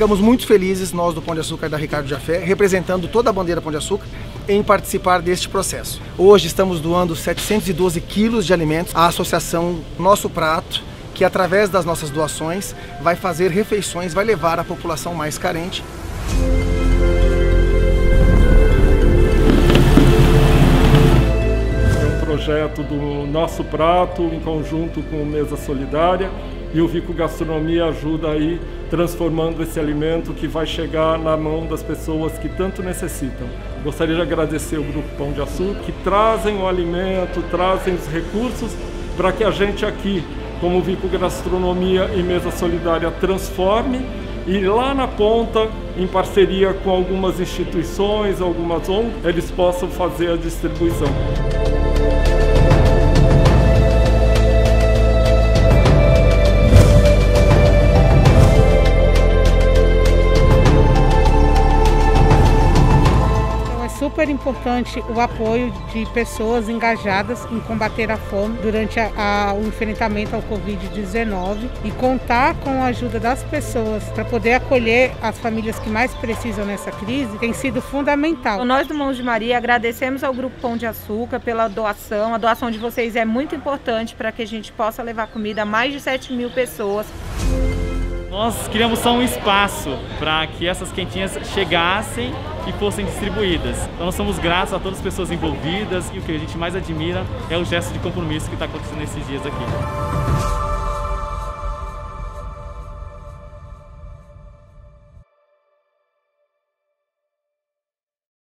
Ficamos muito felizes, nós do Pão de Açúcar da Ricardo Jafé, representando toda a bandeira Pão de Açúcar, em participar deste processo. Hoje estamos doando 712 quilos de alimentos à associação Nosso Prato, que através das nossas doações vai fazer refeições, vai levar a população mais carente. É um projeto do Nosso Prato, em conjunto com Mesa Solidária, e o Vico Gastronomia ajuda aí transformando esse alimento que vai chegar na mão das pessoas que tanto necessitam. Gostaria de agradecer o Grupo Pão de Açúcar que trazem o alimento, trazem os recursos para que a gente aqui, como Vico Gastronomia e Mesa Solidária, transforme e lá na ponta, em parceria com algumas instituições, algumas ONGs, eles possam fazer a distribuição. Super importante o apoio de pessoas engajadas em combater a fome durante a, a, o enfrentamento ao Covid-19 e contar com a ajuda das pessoas para poder acolher as famílias que mais precisam nessa crise tem sido fundamental. Nós do Mãos de Maria agradecemos ao Grupo Pão de Açúcar pela doação. A doação de vocês é muito importante para que a gente possa levar comida a mais de 7 mil pessoas. Nós criamos só um espaço para que essas quentinhas chegassem e fossem distribuídas. Então nós somos gratos a todas as pessoas envolvidas e o que a gente mais admira é o gesto de compromisso que está acontecendo nesses dias aqui.